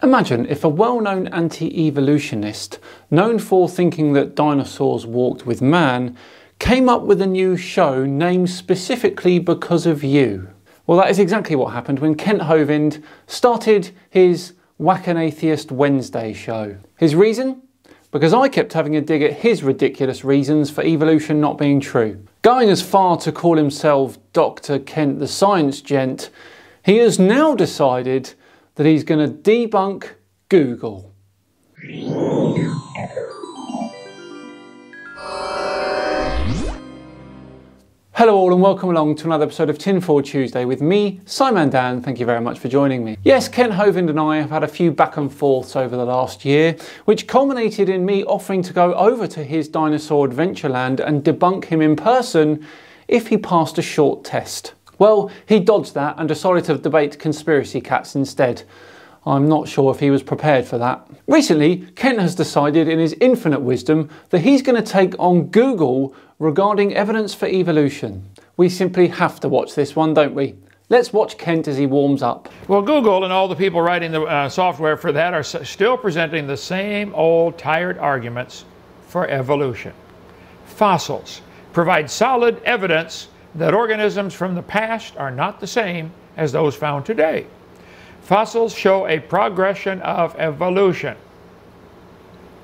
Imagine if a well known anti evolutionist, known for thinking that dinosaurs walked with man, came up with a new show named specifically because of you. Well, that is exactly what happened when Kent Hovind started his Whack an Atheist Wednesday show. His reason? Because I kept having a dig at his ridiculous reasons for evolution not being true. Going as far to call himself Dr. Kent the Science Gent, he has now decided that he's going to debunk Google. Hello all and welcome along to another episode of Tin Tinfoil Tuesday with me, SciManDan. Thank you very much for joining me. Yes, Kent Hovind and I have had a few back and forths over the last year, which culminated in me offering to go over to his dinosaur adventureland and debunk him in person if he passed a short test. Well, he dodged that and decided to debate conspiracy cats instead. I'm not sure if he was prepared for that. Recently, Kent has decided in his infinite wisdom that he's going to take on Google regarding evidence for evolution. We simply have to watch this one, don't we? Let's watch Kent as he warms up. Well, Google and all the people writing the uh, software for that are still presenting the same old tired arguments for evolution. Fossils provide solid evidence that organisms from the past are not the same as those found today. Fossils show a progression of evolution.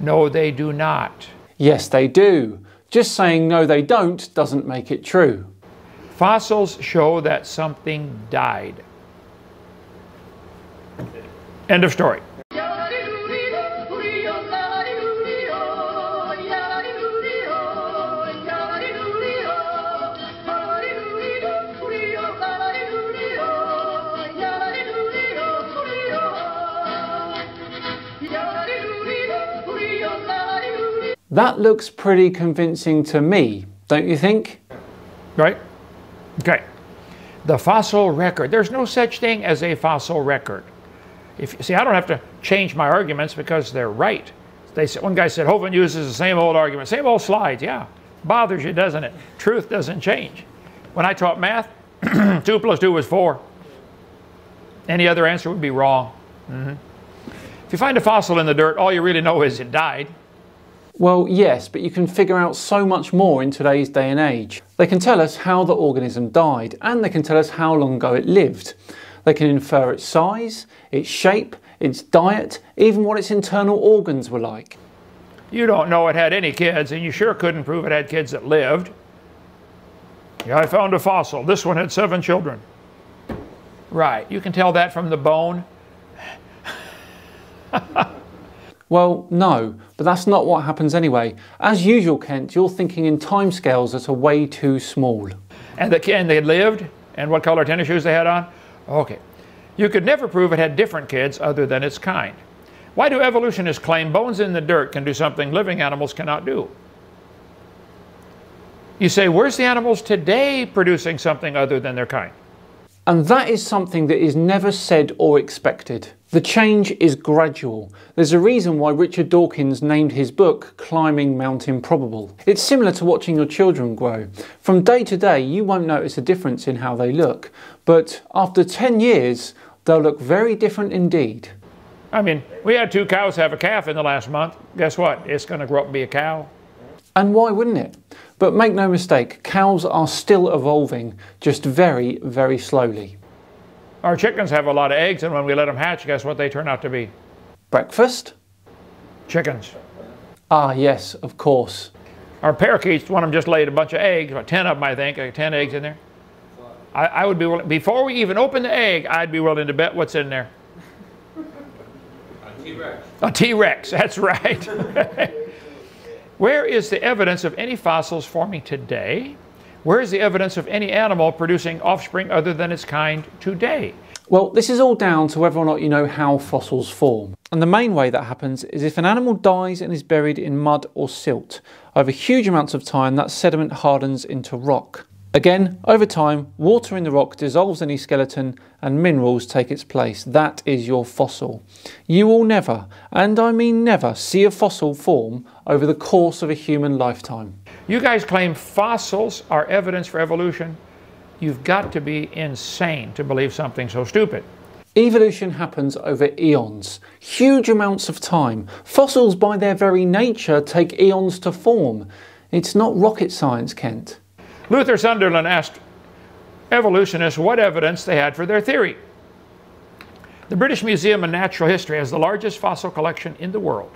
No, they do not. Yes, they do. Just saying no, they don't doesn't make it true. Fossils show that something died. End of story. That looks pretty convincing to me, don't you think? Right? Okay. The fossil record. There's no such thing as a fossil record. If see, I don't have to change my arguments because they're right. They said, one guy said Hovind uses the same old argument, same old slides. Yeah, bothers you, doesn't it? Truth doesn't change. When I taught math, two plus two was four. Any other answer would be wrong. Mm -hmm. If you find a fossil in the dirt, all you really know is it died. Well, yes, but you can figure out so much more in today's day and age. They can tell us how the organism died, and they can tell us how long ago it lived. They can infer its size, its shape, its diet, even what its internal organs were like. You don't know it had any kids, and you sure couldn't prove it had kids that lived. Yeah, I found a fossil. This one had seven children. Right, you can tell that from the bone. Well, no, but that's not what happens anyway. As usual, Kent, you're thinking in timescales that are way too small. And, the, and they lived, and what color tennis shoes they had on? Okay. You could never prove it had different kids other than its kind. Why do evolutionists claim bones in the dirt can do something living animals cannot do? You say, where's the animals today producing something other than their kind? And that is something that is never said or expected. The change is gradual. There's a reason why Richard Dawkins named his book Climbing Mount Improbable. It's similar to watching your children grow. From day to day, you won't notice a difference in how they look, but after 10 years, they'll look very different indeed. I mean, we had two cows have a calf in the last month. Guess what? It's going to grow up and be a cow. And why wouldn't it? But make no mistake, cows are still evolving, just very, very slowly. Our chickens have a lot of eggs, and when we let them hatch, guess what they turn out to be? Breakfast? Chickens. Ah, yes, of course. Our parakeets, one of them just laid a bunch of eggs, about 10 of them, I think, 10 eggs in there. I, I would be willing, before we even open the egg, I'd be willing to bet what's in there. A T-Rex. A T-Rex, that's right. Where is the evidence of any fossils forming today? Where is the evidence of any animal producing offspring other than its kind today? Well, this is all down to whether or not you know how fossils form. And the main way that happens is if an animal dies and is buried in mud or silt. Over huge amounts of time, that sediment hardens into rock. Again, over time, water in the rock dissolves any skeleton and minerals take its place. That is your fossil. You will never, and I mean never, see a fossil form over the course of a human lifetime. You guys claim fossils are evidence for evolution. You've got to be insane to believe something so stupid. Evolution happens over eons, huge amounts of time. Fossils, by their very nature, take eons to form. It's not rocket science, Kent. Luther Sunderland asked evolutionists what evidence they had for their theory. The British Museum of Natural History has the largest fossil collection in the world.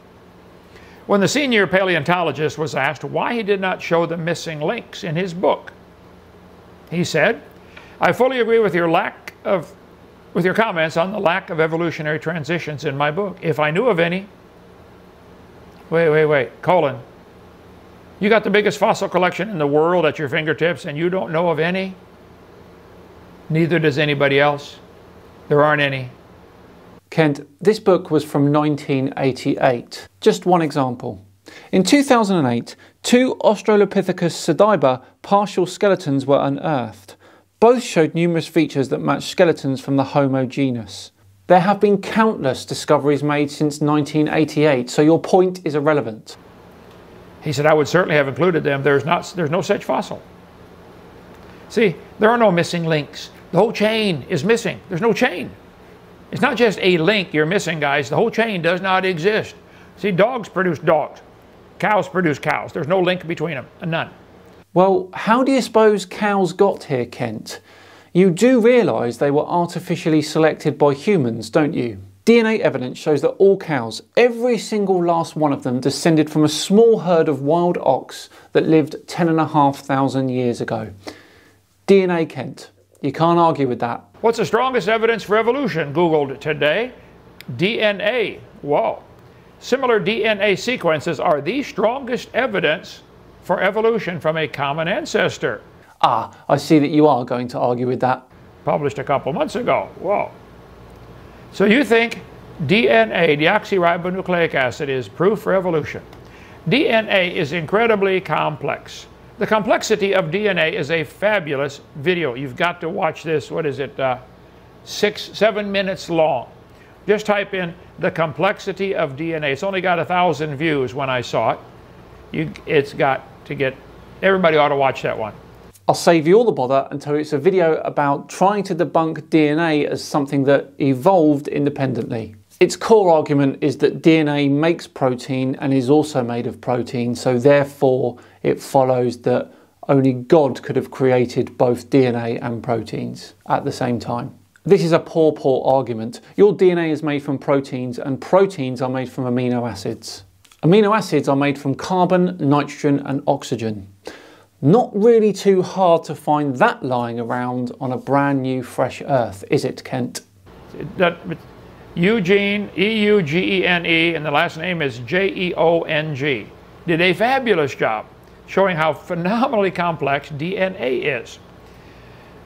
When the senior paleontologist was asked why he did not show the missing links in his book, he said, I fully agree with your lack of with your comments on the lack of evolutionary transitions in my book. If I knew of any, wait, wait, wait, colon. You got the biggest fossil collection in the world at your fingertips and you don't know of any? Neither does anybody else. There aren't any. Kent, this book was from 1988. Just one example. In 2008, two Australopithecus sediba partial skeletons were unearthed. Both showed numerous features that matched skeletons from the Homo genus. There have been countless discoveries made since 1988, so your point is irrelevant. He said, I would certainly have included them. There's, not, there's no such fossil. See, there are no missing links. The whole chain is missing. There's no chain. It's not just a link you're missing, guys. The whole chain does not exist. See, dogs produce dogs. Cows produce cows. There's no link between them, none. Well, how do you suppose cows got here, Kent? You do realise they were artificially selected by humans, don't you? DNA evidence shows that all cows, every single last one of them, descended from a small herd of wild ox that lived 10,500 years ago. DNA, Kent. You can't argue with that. What's the strongest evidence for evolution? Googled today. DNA. Whoa. Similar DNA sequences are the strongest evidence for evolution from a common ancestor. Ah, I see that you are going to argue with that. Published a couple months ago. Whoa. So you think DNA, deoxyribonucleic acid, is proof for evolution. DNA is incredibly complex. The complexity of DNA is a fabulous video. You've got to watch this. What is it? Uh, six, seven minutes long. Just type in the complexity of DNA. It's only got a thousand views when I saw it. You, it's got to get, everybody ought to watch that one. I'll save you all the bother and until it's a video about trying to debunk DNA as something that evolved independently. Its core argument is that DNA makes protein and is also made of protein, so therefore it follows that only God could have created both DNA and proteins at the same time. This is a poor, poor argument. Your DNA is made from proteins, and proteins are made from amino acids. Amino acids are made from carbon, nitrogen, and oxygen. Not really too hard to find that lying around on a brand new fresh earth, is it, Kent? That, Eugene, E U G E N E, and the last name is J E O N G, did a fabulous job showing how phenomenally complex DNA is.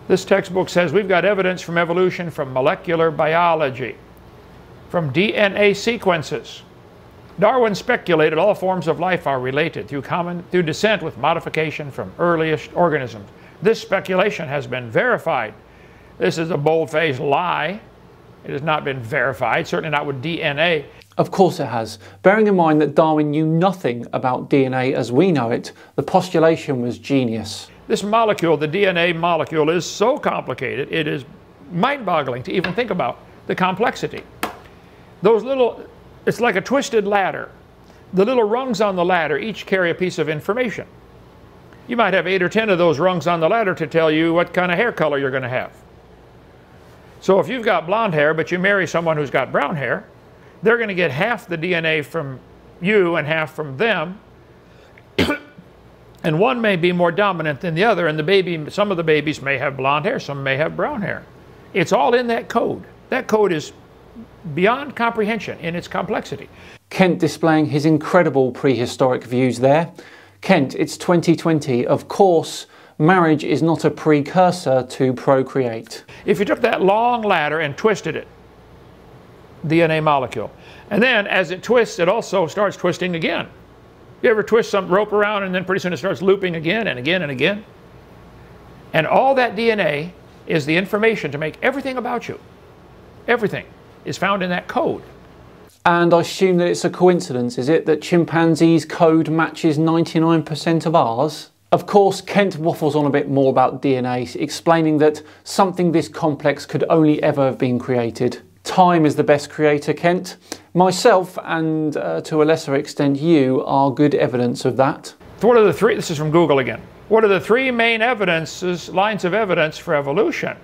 This textbook says we've got evidence from evolution from molecular biology, from DNA sequences, Darwin speculated all forms of life are related through, common, through descent with modification from earliest organisms. This speculation has been verified. This is a bold-faced lie. It has not been verified, certainly not with DNA. Of course it has. Bearing in mind that Darwin knew nothing about DNA as we know it, the postulation was genius. This molecule, the DNA molecule, is so complicated, it is mind-boggling to even think about the complexity. Those little it's like a twisted ladder. The little rungs on the ladder each carry a piece of information. You might have eight or ten of those rungs on the ladder to tell you what kind of hair color you're going to have. So if you've got blonde hair, but you marry someone who's got brown hair, they're going to get half the DNA from you and half from them. and one may be more dominant than the other, and the baby, some of the babies may have blonde hair, some may have brown hair. It's all in that code. That code is beyond comprehension in its complexity. Kent displaying his incredible prehistoric views there. Kent, it's 2020. Of course, marriage is not a precursor to procreate. If you took that long ladder and twisted it, DNA molecule, and then as it twists, it also starts twisting again. You ever twist some rope around and then pretty soon it starts looping again and again and again? And all that DNA is the information to make everything about you. Everything is found in that code. And I assume that it's a coincidence, is it, that chimpanzees' code matches 99% of ours? Of course, Kent waffles on a bit more about DNA, explaining that something this complex could only ever have been created. Time is the best creator, Kent. Myself, and uh, to a lesser extent you, are good evidence of that. What are the three? This is from Google again. What are the three main evidences, lines of evidence for evolution?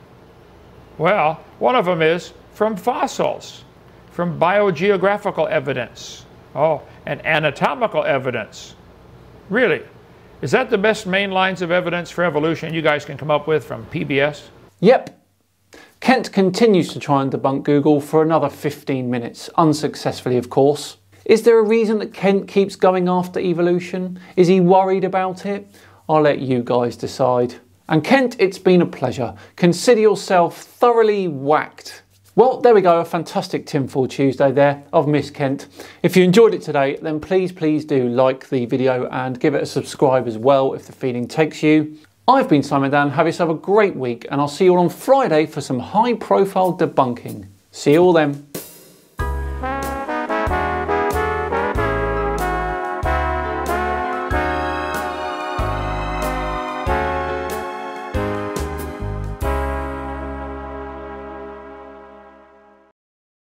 Well, one of them is from fossils, from biogeographical evidence, oh, and anatomical evidence. Really? Is that the best main lines of evidence for evolution you guys can come up with from PBS? Yep. Kent continues to try and debunk Google for another 15 minutes, unsuccessfully, of course. Is there a reason that Kent keeps going after evolution? Is he worried about it? I'll let you guys decide. And Kent, it's been a pleasure. Consider yourself thoroughly whacked. Well, there we go, a fantastic Tinfoil Tuesday there of Miss Kent. If you enjoyed it today, then please, please do like the video and give it a subscribe as well if the feeling takes you. I've been SciManDan, have yourself a great week, and I'll see you all on Friday for some high profile debunking. See you all then.